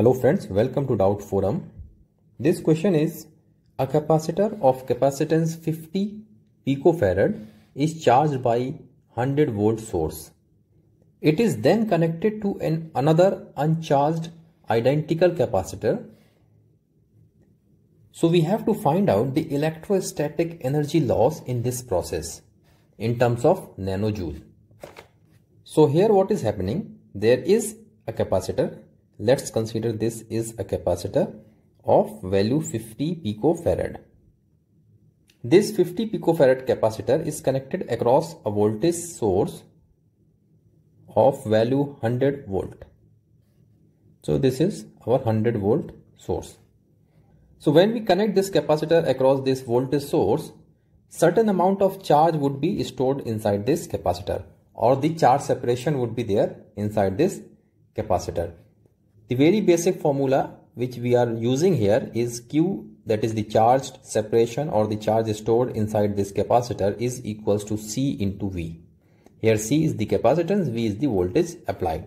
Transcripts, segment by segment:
Hello friends, welcome to Doubt Forum. This question is a capacitor of capacitance 50 picofarad is charged by 100 volt source. It is then connected to an another uncharged identical capacitor. So we have to find out the electrostatic energy loss in this process in terms of nanojoule. So here what is happening? There is a capacitor let's consider this is a capacitor of value 50 picofarad. This 50 picofarad capacitor is connected across a voltage source of value 100 volt. So this is our 100 volt source. So when we connect this capacitor across this voltage source, certain amount of charge would be stored inside this capacitor or the charge separation would be there inside this capacitor. The very basic formula which we are using here is Q that is the charged separation or the charge stored inside this capacitor is equals to C into V. Here C is the capacitance, V is the voltage applied.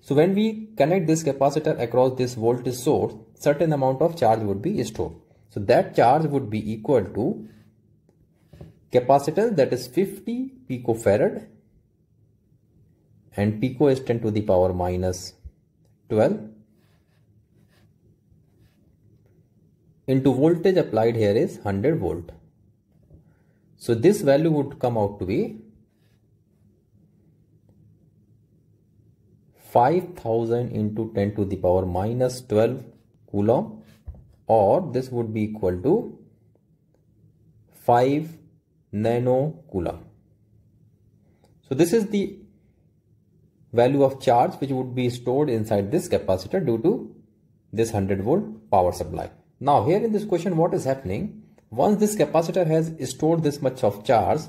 So when we connect this capacitor across this voltage source, certain amount of charge would be stored. So that charge would be equal to capacitance that is 50 picofarad and pico is 10 to the power minus 12 into voltage applied here is 100 volt. So this value would come out to be 5000 into 10 to the power minus 12 coulomb or this would be equal to 5 nano coulomb. So this is the value of charge which would be stored inside this capacitor due to this 100 volt power supply. Now here in this question what is happening once this capacitor has stored this much of charge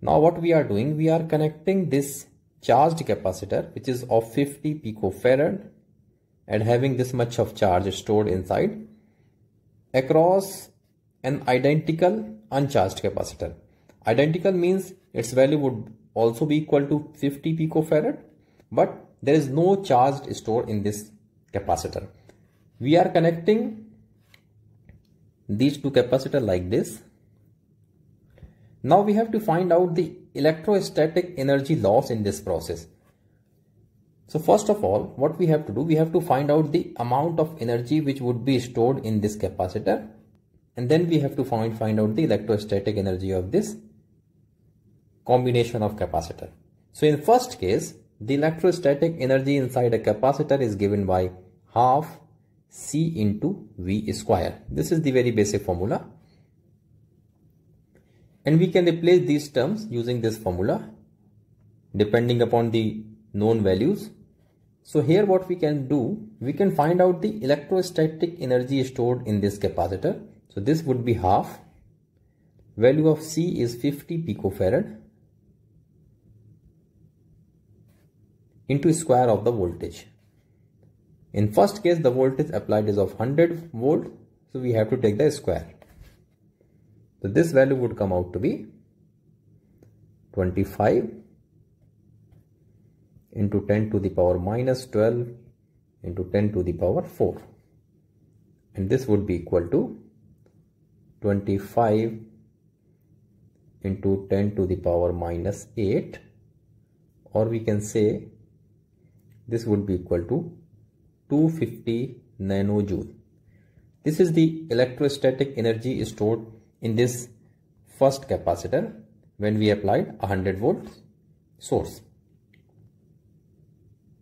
now what we are doing we are connecting this charged capacitor which is of 50 picofarad and having this much of charge stored inside across an identical uncharged capacitor. Identical means its value would also be equal to 50 picofarad but there is no charge stored in this capacitor. We are connecting these two capacitor like this. Now we have to find out the electrostatic energy loss in this process. So first of all, what we have to do, we have to find out the amount of energy which would be stored in this capacitor. And then we have to find, find out the electrostatic energy of this combination of capacitor. So in first case, the electrostatic energy inside a capacitor is given by half C into V square. This is the very basic formula. And we can replace these terms using this formula depending upon the known values. So here what we can do, we can find out the electrostatic energy stored in this capacitor. So this would be half. Value of C is 50 picofarad into square of the voltage. In first case, the voltage applied is of 100 volt. So we have to take the square. So this value would come out to be 25 into 10 to the power minus 12 into 10 to the power 4. And this would be equal to 25 into 10 to the power minus 8 or we can say this would be equal to 250 nanojoule. This is the electrostatic energy stored in this first capacitor when we applied a 100 volt source.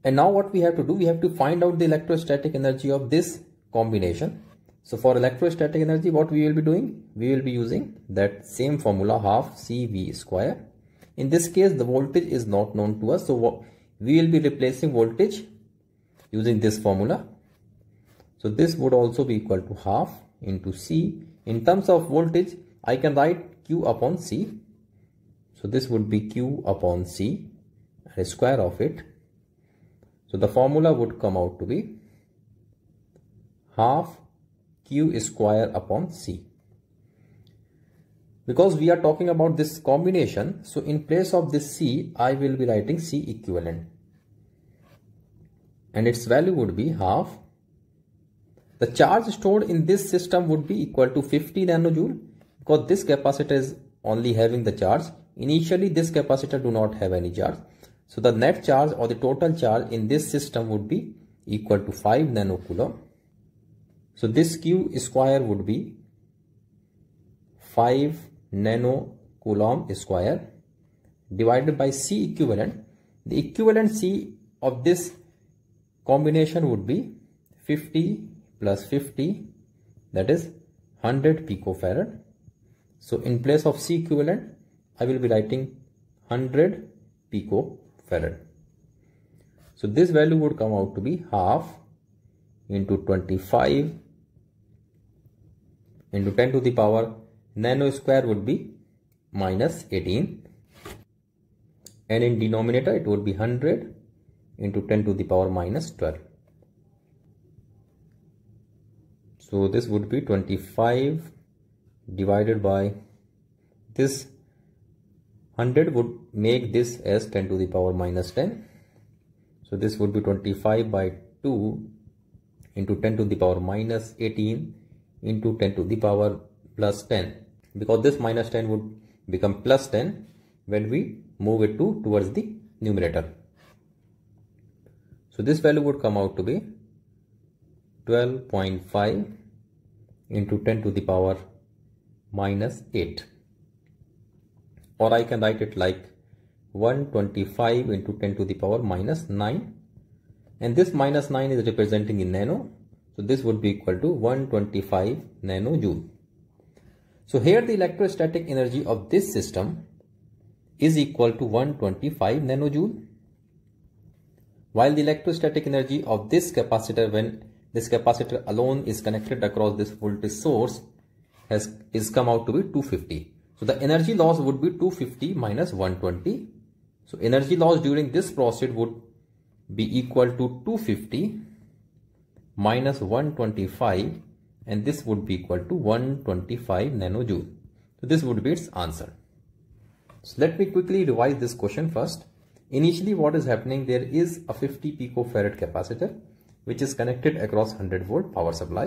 And now what we have to do, we have to find out the electrostatic energy of this combination. So for electrostatic energy, what we will be doing? We will be using that same formula half CV square. In this case, the voltage is not known to us. So we will be replacing voltage using this formula. So this would also be equal to half into C. In terms of voltage, I can write Q upon C. So this would be Q upon C and a square of it. So the formula would come out to be half Q square upon C. because we are talking about this combination so in place of this C I will be writing C equivalent and its value would be half the charge stored in this system would be equal to 50 nanojoule because this capacitor is only having the charge. Initially this capacitor do not have any charge. So the net charge or the total charge in this system would be equal to 5 nanocoulomb. So this q square would be 5 nano coulomb square divided by C equivalent. The equivalent C of this combination would be 50 plus 50 that is 100 picofarad. So in place of C equivalent I will be writing 100 picofarad. So this value would come out to be half into 25 into 10 to the power nano square would be minus 18 and in denominator it would be 100 into 10 to the power minus 12 so this would be 25 divided by this 100 would make this as 10 to the power minus 10 so this would be 25 by 2 into 10 to the power minus 18 into 10 to the power plus 10 because this minus 10 would become plus 10 when we move it to towards the numerator. So this value would come out to be 12.5 into 10 to the power minus 8 or I can write it like 125 into 10 to the power minus 9 and this minus 9 is representing in nano. So this would be equal to 125 nanojoule. So here the electrostatic energy of this system is equal to 125 nanojoule while the electrostatic energy of this capacitor when this capacitor alone is connected across this voltage source has is come out to be 250 so the energy loss would be 250 minus 120 so energy loss during this process would be equal to 250 minus 125 and this would be equal to 125 nanojoule. So this would be its answer. So let me quickly revise this question first. Initially what is happening there is a 50 picofarad capacitor which is connected across 100 volt power supply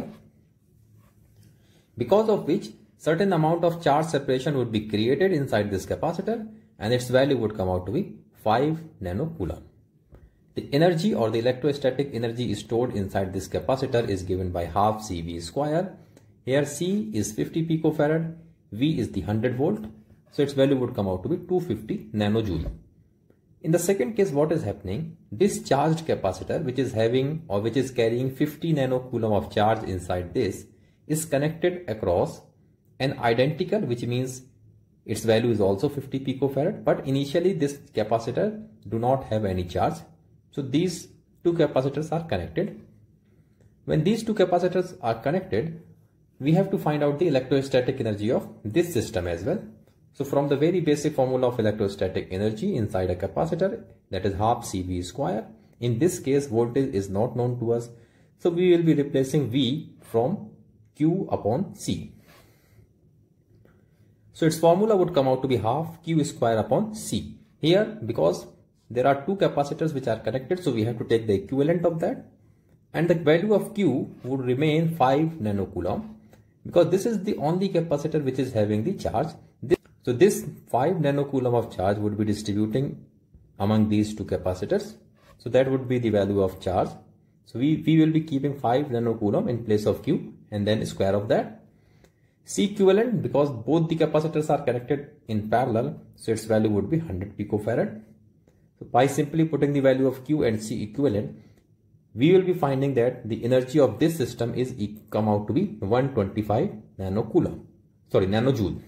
because of which certain amount of charge separation would be created inside this capacitor and its value would come out to be 5 nanocoulomb. The energy or the electrostatic energy stored inside this capacitor is given by half CV square. Here C is 50 picofarad, V is the 100 volt. So its value would come out to be 250 nanojoule. In the second case, what is happening? This charged capacitor, which is having or which is carrying 50 nanocoulomb of charge inside this, is connected across an identical, which means its value is also 50 picofarad. But initially, this capacitor do not have any charge. So these two capacitors are connected. When these two capacitors are connected, we have to find out the electrostatic energy of this system as well. So from the very basic formula of electrostatic energy inside a capacitor that is half CV square. In this case voltage is not known to us. So we will be replacing V from Q upon C. So its formula would come out to be half Q square upon C. Here because there are two capacitors which are connected so we have to take the equivalent of that and the value of q would remain 5 nanocoulomb because this is the only capacitor which is having the charge so this 5 nanocoulomb of charge would be distributing among these two capacitors. So that would be the value of charge. So we, we will be keeping 5 nanocoulomb in place of q and then square of that. C equivalent because both the capacitors are connected in parallel so its value would be 100 picofarad. So by simply putting the value of Q and C equivalent, we will be finding that the energy of this system is come out to be 125 nanocoulomb, sorry, nanojoule.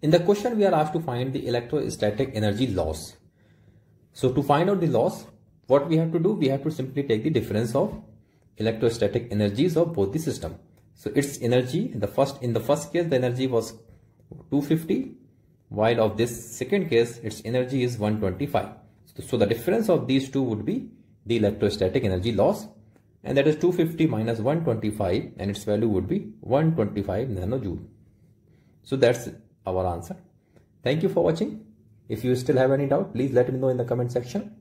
In the question, we are asked to find the electrostatic energy loss. So to find out the loss, what we have to do, we have to simply take the difference of electrostatic energies of both the system. So its energy in the first in the first case the energy was 250 while of this second case its energy is 125 so the difference of these two would be the electrostatic energy loss and that is 250 minus 125 and its value would be 125 nanojoule So that's our answer. Thank you for watching. If you still have any doubt, please let me know in the comment section.